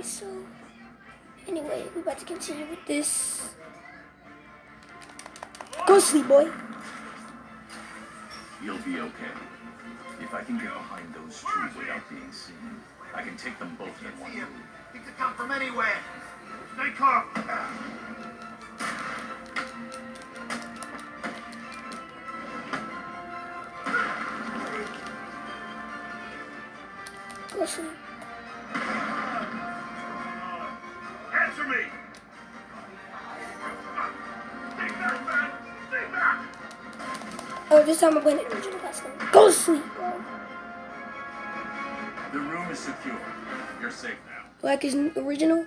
Okay, so anyway, we're about to continue with this. Go sleep, boy. You'll be okay. If I can get behind those trees without being seen, I can take them both in one See him. move. He could come from anywhere. Stay calm. Go sleep. Answer me. Stay back, man. Stay back. Oh, this time I'm playing the original. Go sleep, bro. The room is secure. You're safe now. Like his original.